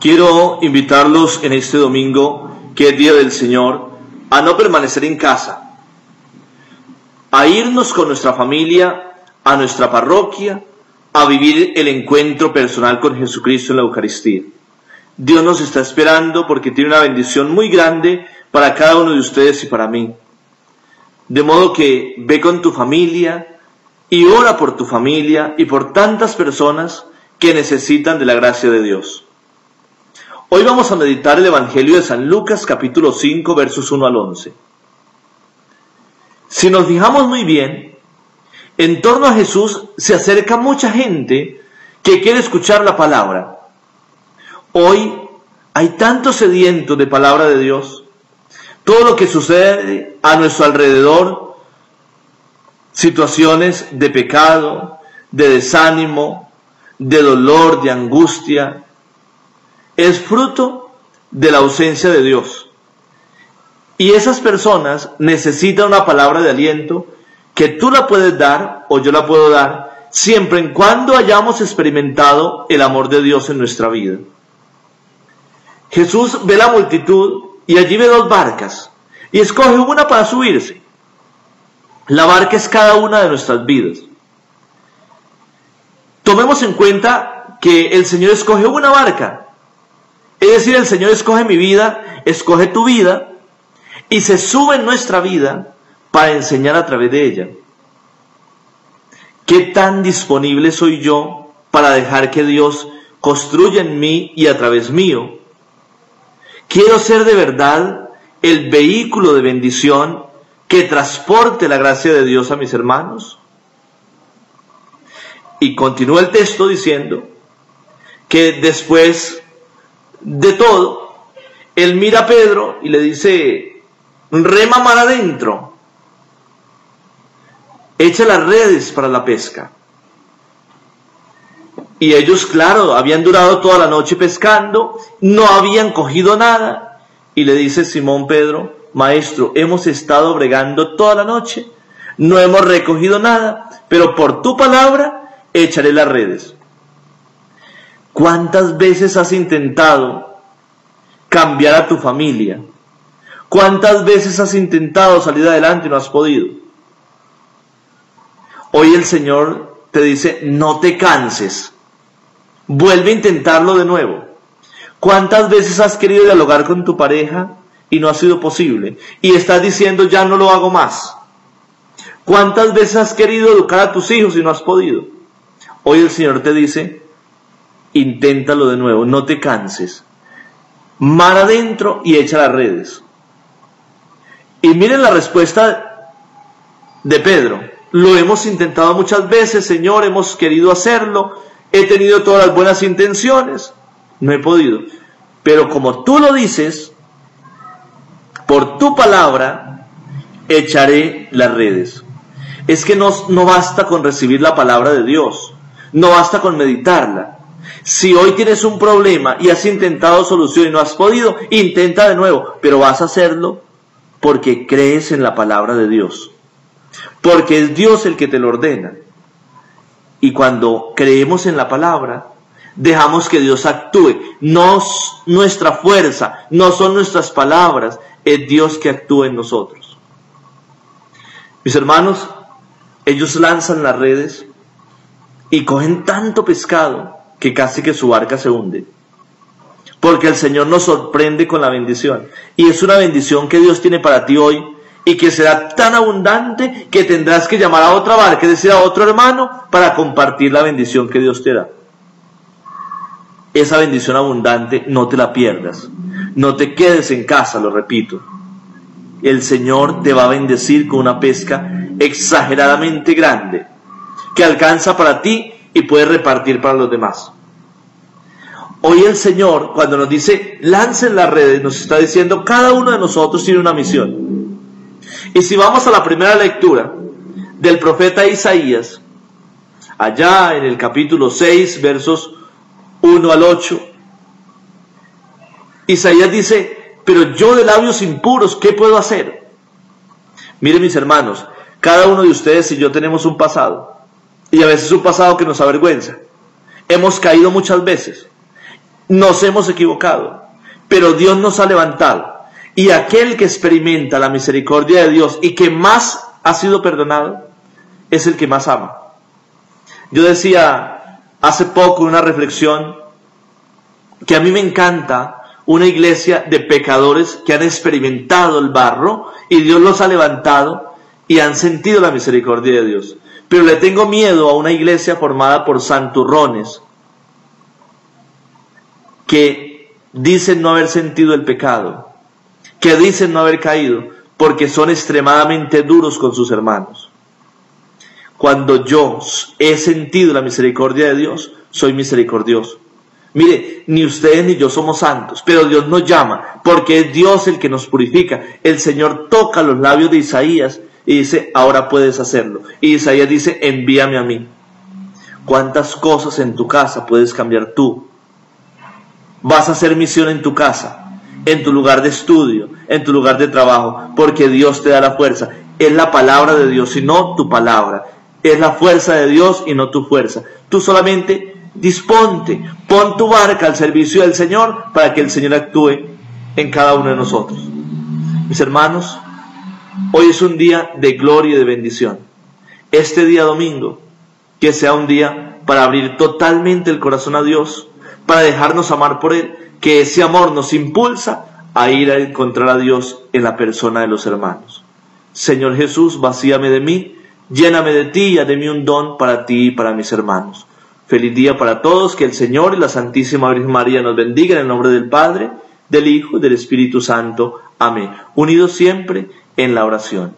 Quiero invitarlos en este domingo, que es Día del Señor, a no permanecer en casa, a irnos con nuestra familia a nuestra parroquia, a vivir el encuentro personal con Jesucristo en la Eucaristía. Dios nos está esperando porque tiene una bendición muy grande para cada uno de ustedes y para mí. De modo que ve con tu familia y ora por tu familia y por tantas personas que necesitan de la gracia de Dios. Hoy vamos a meditar el Evangelio de San Lucas capítulo 5 versos 1 al 11. Si nos fijamos muy bien, en torno a Jesús se acerca mucha gente que quiere escuchar la palabra. Hoy hay tanto sediento de palabra de Dios. Todo lo que sucede a nuestro alrededor, situaciones de pecado, de desánimo, de dolor, de angustia, es fruto de la ausencia de Dios. Y esas personas necesitan una palabra de aliento que tú la puedes dar o yo la puedo dar siempre en cuando hayamos experimentado el amor de Dios en nuestra vida. Jesús ve la multitud y allí ve dos barcas y escoge una para subirse. La barca es cada una de nuestras vidas. Tomemos en cuenta que el Señor escoge una barca es decir, el Señor escoge mi vida, escoge tu vida y se sube en nuestra vida para enseñar a través de ella. ¿Qué tan disponible soy yo para dejar que Dios construya en mí y a través mío? Quiero ser de verdad el vehículo de bendición que transporte la gracia de Dios a mis hermanos. Y continúa el texto diciendo que después de todo, él mira a Pedro y le dice, rema mar adentro, echa las redes para la pesca. Y ellos, claro, habían durado toda la noche pescando, no habían cogido nada. Y le dice Simón Pedro, Maestro, hemos estado bregando toda la noche, no hemos recogido nada, pero por tu palabra echaré las redes. ¿Cuántas veces has intentado cambiar a tu familia? ¿Cuántas veces has intentado salir adelante y no has podido? Hoy el Señor te dice, no te canses, vuelve a intentarlo de nuevo. ¿Cuántas veces has querido dialogar con tu pareja y no ha sido posible? Y estás diciendo, ya no lo hago más. ¿Cuántas veces has querido educar a tus hijos y no has podido? Hoy el Señor te dice, inténtalo de nuevo, no te canses. Mar adentro y echa las redes. Y miren la respuesta de Pedro. Lo hemos intentado muchas veces, Señor, hemos querido hacerlo, he tenido todas las buenas intenciones, no he podido. Pero como tú lo dices, por tu palabra echaré las redes. Es que no, no basta con recibir la palabra de Dios, no basta con meditarla. Si hoy tienes un problema y has intentado solución y no has podido, intenta de nuevo, pero vas a hacerlo porque crees en la palabra de Dios. Porque es Dios el que te lo ordena. Y cuando creemos en la palabra, dejamos que Dios actúe. No es nuestra fuerza, no son nuestras palabras, es Dios que actúa en nosotros. Mis hermanos, ellos lanzan las redes y cogen tanto pescado que casi que su barca se hunde. Porque el Señor nos sorprende con la bendición. Y es una bendición que Dios tiene para ti hoy y que será tan abundante que tendrás que llamar a otra barca, es decir, a otro hermano, para compartir la bendición que Dios te da. Esa bendición abundante no te la pierdas. No te quedes en casa, lo repito. El Señor te va a bendecir con una pesca exageradamente grande que alcanza para ti y puede repartir para los demás. Hoy el Señor, cuando nos dice, lancen las redes, nos está diciendo, cada uno de nosotros tiene una misión. Y si vamos a la primera lectura del profeta Isaías, allá en el capítulo 6, versos 1 al 8, Isaías dice, pero yo de labios impuros, ¿qué puedo hacer? Miren mis hermanos, cada uno de ustedes y yo tenemos un pasado y a veces un pasado que nos avergüenza. Hemos caído muchas veces. nos hemos equivocado, pero Dios nos ha levantado. Y aquel que experimenta la misericordia de Dios y que más ha sido perdonado, es el que más ama. Yo decía hace poco una reflexión que a mí me encanta una iglesia de pecadores que han experimentado el barro y Dios los ha levantado y han sentido la misericordia de Dios. Pero le tengo miedo a una iglesia formada por santurrones que dicen no haber sentido el pecado, que dicen no haber caído, porque son extremadamente duros con sus hermanos. Cuando yo he sentido la misericordia de Dios, soy misericordioso. Mire, ni ustedes ni yo somos santos, pero Dios nos llama, porque es Dios el que nos purifica. El Señor toca los labios de Isaías y dice, ahora puedes hacerlo. Y Isaías dice, envíame a mí. ¿Cuántas cosas en tu casa puedes cambiar tú? Vas a hacer misión en tu casa, en tu lugar de estudio, en tu lugar de trabajo, porque Dios te da la fuerza. Es la palabra de Dios y no tu palabra es la fuerza de Dios y no tu fuerza. Tú solamente disponte, pon tu barca al servicio del Señor para que el Señor actúe en cada uno de nosotros. Mis hermanos, hoy es un día de gloria y de bendición. Este día domingo, que sea un día para abrir totalmente el corazón a Dios, para dejarnos amar por Él, que ese amor nos impulsa a ir a encontrar a Dios en la persona de los hermanos. Señor Jesús, vacíame de mí Lléname de ti y mí un don para ti y para mis hermanos. Feliz día para todos, que el Señor y la Santísima Virgen María nos bendiga en el nombre del Padre, del Hijo y del Espíritu Santo. Amén. Unidos siempre en la oración.